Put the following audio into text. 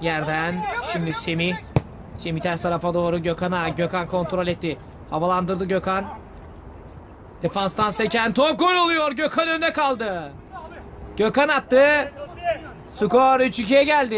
Yerden şimdi Semih. Semih ters tarafa doğru Gökhan'a. Gökhan kontrol etti. Havalandırdı Gökhan. Defanstan seken top gol oluyor. Gökhan önde kaldı. Gökhan attı. Skor 3-2'ye geldi.